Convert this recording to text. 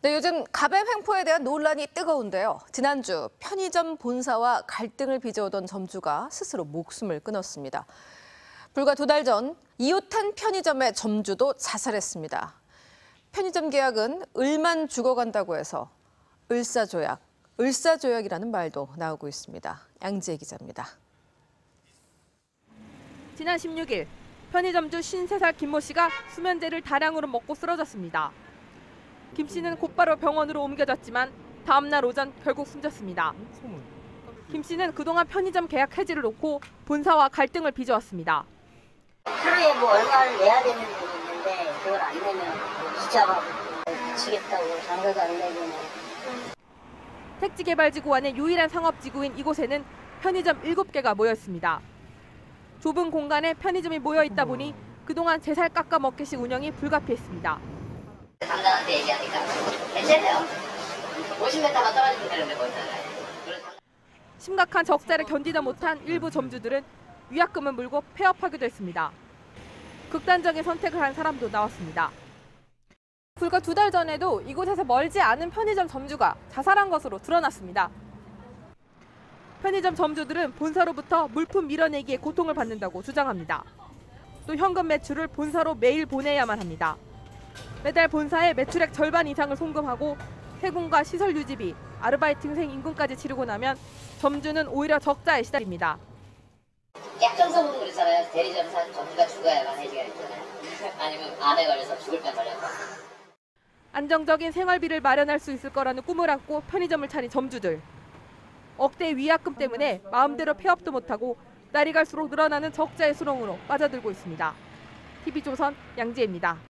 네, 요즘 가뱀 횡포에 대한 논란이 뜨거운데요. 지난주 편의점 본사와 갈등을 빚어오던 점주가 스스로 목숨을 끊었습니다. 불과 두 달 전 이웃한 편의점의 점주도 자살했습니다. 편의점 계약은 을만 죽어간다고 해서 을사조약, 을사조약이라는 말도 나오고 있습니다. 양지혜 기자입니다. 지난 16일 편의점주 53살 김모 씨가 수면제를 다량으로 먹고 쓰러졌습니다. 김 씨는 곧바로 병원으로 옮겨졌지만 다음 날 오전 결국 숨졌습니다. 김 씨는 그동안 편의점 계약 해지를 놓고 본사와 갈등을 빚어왔습니다. 하루에 뭐 얼마를 내야 되는 분이 있는데 그걸 안 내면 기자가 미치겠다고 장사도 안 내면 택지개발지구 안의 유일한 상업지구인 이곳에는 편의점 7개가 모여 있습니다. 좁은 공간에 편의점이 모여 있다 보니 그동안 제살 깎아 먹기식 운영이 불가피했습니다. 담당한테 얘기하니까 괜찮아요 50m만 떨어지면 되는데 뭐 있잖아요 심각한 적자를 견디다 못한 일부 점주들은 위약금을 물고 폐업하기도 했습니다. 극단적인 선택을 한 사람도 나왔습니다. 불과 두 달 전에도 이곳에서 멀지 않은 편의점 점주가 자살한 것으로 드러났습니다. 편의점 점주들은 본사로부터 물품 밀어내기에 고통을 받는다고 주장합니다. 또 현금 매출을 본사로 매일 보내야만 합니다. 매달 본사에 매출액 절반 이상을 송금하고 세금과 시설 유지비, 아르바이트생 임금까지 치르고 나면 점주는 오히려 적자에 시달립니다. 약정서 보면 그렇잖아요 대리점 산 전부가 죽어야만 해지가 있잖아요 아니면 암에 걸려서 죽을 뻔 걸려서 안정적인 생활비를 마련할 수 있을 거라는 꿈을 안고 편의점을 차린 점주들. 억대 위약금 때문에 마음대로 폐업도 못하고 날이 갈수록 늘어나는 적자의 수렁으로 빠져들고 있습니다. TV조선 양지혜입니다.